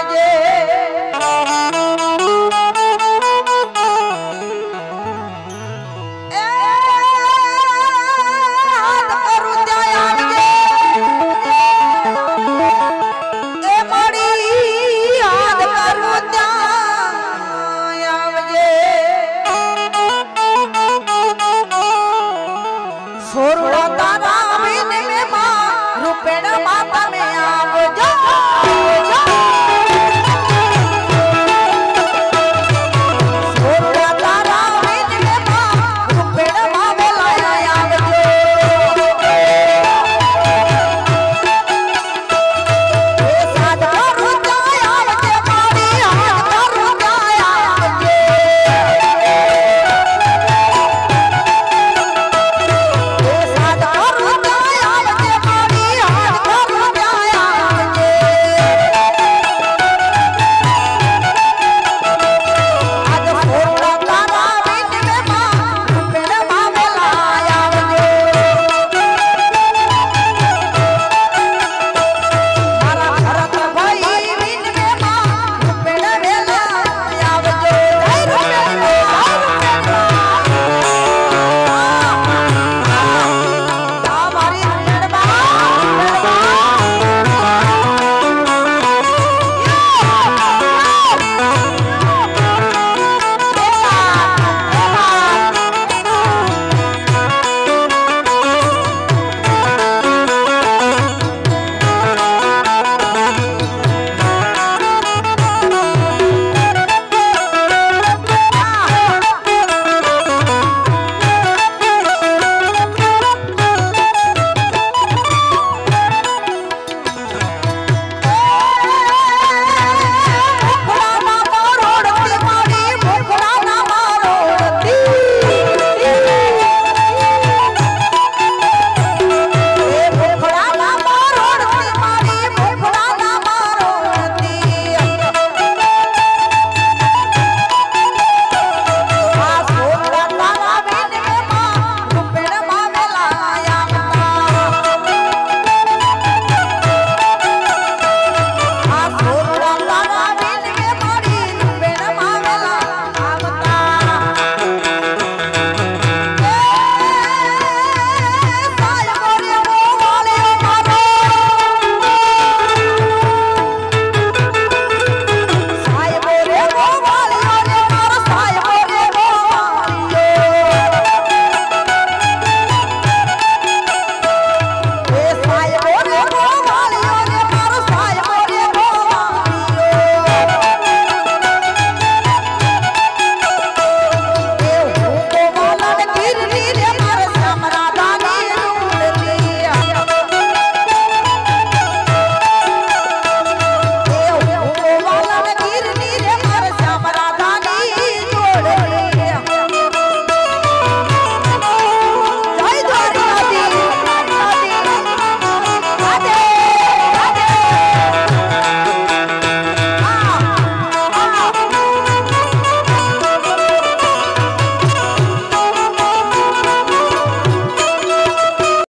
समझे